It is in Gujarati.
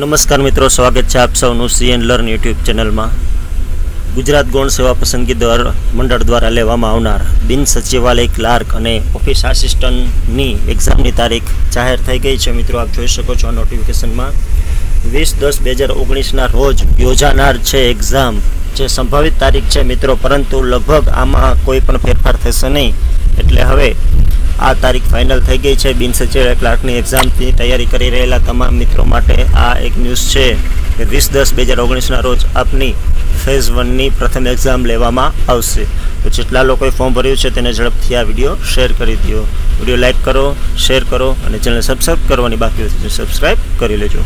નમસ્કાર મિત્રો, સ્વાગત છે આપ સૌનું સીએન લર્ન યુટ્યુબ ચેનલમાં. ગુજરાત ગૌણ સેવા પસંદગી દર મંડળ દ્વારા લેવામાં આવનાર બિન સચિવાલય ક્લાર્ક અને ઓફિસ આસિસ્ટન્ટની એક્ઝામની તારીખ જાહેર થઈ ગઈ છે. મિત્રો, આપ જોઈ શકો છો આ નોટિફિકેશનમાં. વીસ દસ બે હજાર ઓગણીસના રોજ યોજાનાર છે એક્ઝામ. જે સંભવિત તારીખ છે મિત્રો, પરંતુ લગભગ આમાં કોઈ પણ ફેરફાર થશે નહીં. એટલે હવે આ તારીખ ફાઇનલ થઈ ગઈ છે. બિન સચિવાલય ક્લાર્કની એક્ઝામની તૈયારી કરી રહેલા તમામ મિત્રો માટે આ એક ન્યૂઝ છે કે વીસ દસ બે હજાર ઓગણીસના રોજ આપની ફેઝ વનની પ્રથમ એક્ઝામ લેવામાં આવશે. તો જેટલા લોકોએ ફોર્મ ભર્યું છે તેને ઝડપથી આ વીડિયો શેર કરી દો વીડિયો લાઇક કરો શેર કરો અને ચેનલ સબસ્ક્રાઈબ કરવાની બાકી હોય સબસ્ક્રાઈબ કરી લેજો.